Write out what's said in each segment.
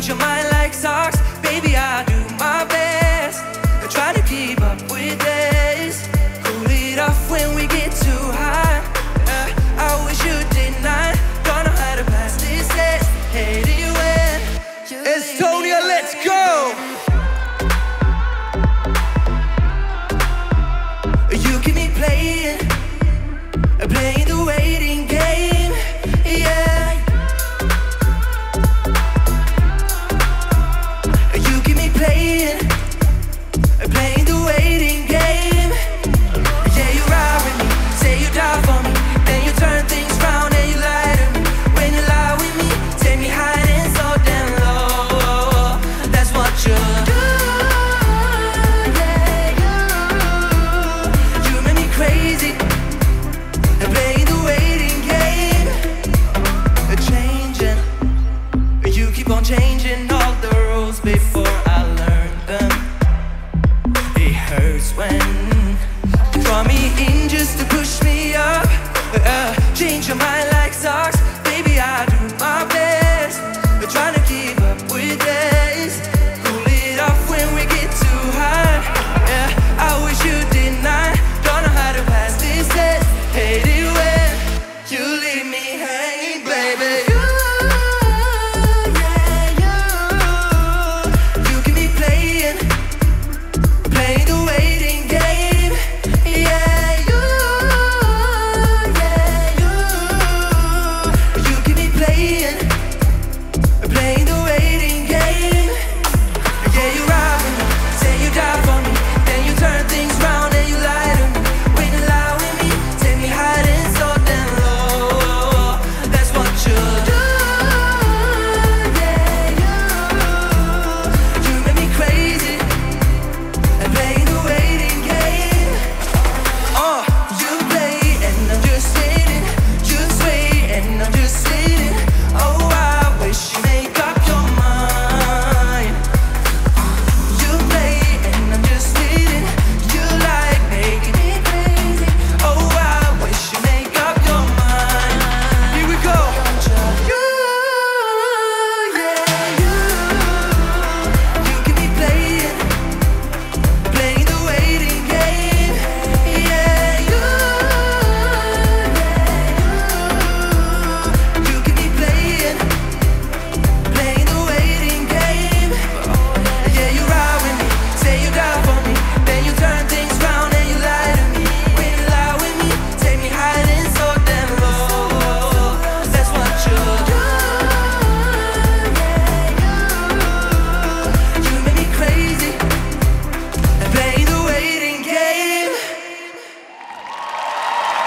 change your mind. changing all the rules before I learned them. It hurts when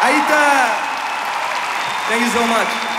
Está. Thank you so much.